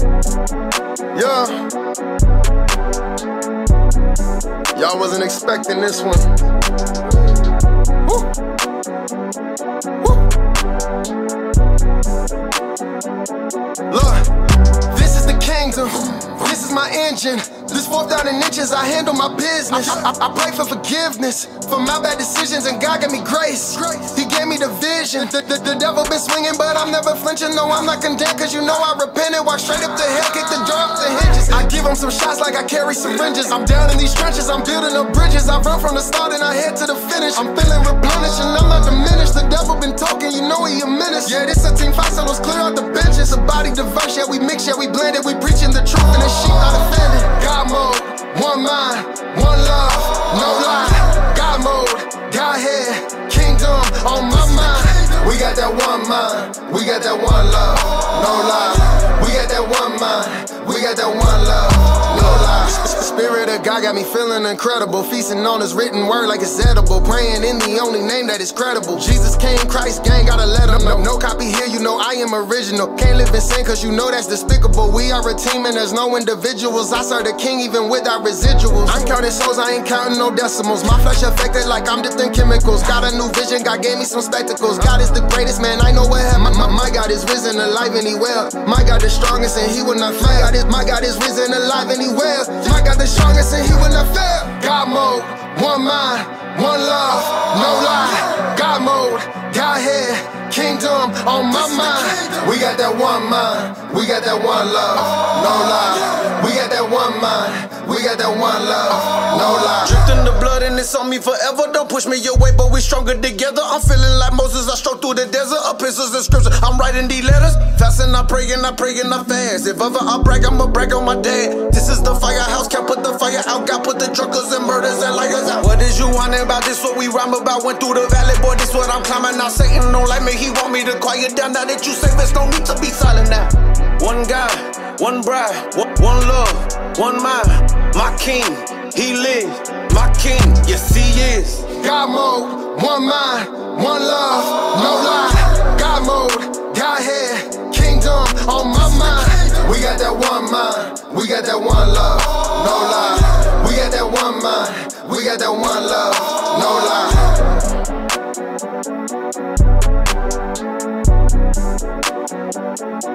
Yeah. Y'all wasn't expecting this one. Woo. Woo. Look, this is the kingdom. Is my engine. This fourth down in inches, I handle my business. I, I, I pray for forgiveness for my bad decisions, and God gave me grace. He gave me the vision. The, the, the devil been swinging, but I'm never flinching. No, I'm not condemned, cause you know I repented. Walk straight up the hill, kick the door up the hinges. I give them some shots like I carry syringes. I'm down in these trenches, I'm building up bridges. I run from the start and I head to the finish. I'm feeling replenished and I'm not diminished. The devil been talking, you know he a menace. Yeah, this a team fight, so let's clear out the benches. A body diverse, yeah, we mix, yeah, we blended. We preaching the truth and the sheep not offended. God mode, one mind, one love, no lie. God mode, Godhead, kingdom on my mind. We got that one mind, we got that one love, no lie. We got that one mind, we got that one love, no lie. Spirit of God got me feeling incredible. Feasting on his written word like it's edible. Praying in the only name that is credible. Jesus came, Christ gang, gotta let him know. No copy here, you know I am original. Can't live in sin cause you know that's despicable. We are a team and there's no individuals. I serve the king even without residuals. I'm counting souls, I ain't counting no decimals. My flesh affected like I'm dipped in chemicals. Got a new vision, God gave me some spectacles. God is the greatest man, I know what hell. My, my, my God is risen, alive, and he well. My God is strongest and he will not fail. God is, my God is risen, alive, and he well. My God is strongest and he will not fail. God mode, one mind, one love, no lie. God mode, Godhead, kingdom on my mind. We got that one mind, we got that one love, no lie. We got that one mind, we got that one love, no lie. Dripped in the blood and it's on me forever. Don't push me away, but we stronger together. I'm feeling like Moses. I stroke through the desert. Epistles and scripture. I'm writing these letters. Fasting, I pray and I pray and I fast. If ever I brag, I'ma brag on my dad. We rhyme about. Went through the valley, boy. This what I'm climbing. Now Satan don't like me. He want me to quiet down. Now that you say there's no need to be silent now. One God, one bride, one, one love, one mind. My king, he lives. My king, yes he is. God mode, one mind, one love, no lie. God mode, Godhead, kingdom on my mind. We got that one mind, we got that one love, no lie. We got that one mind, we got that one love, We'll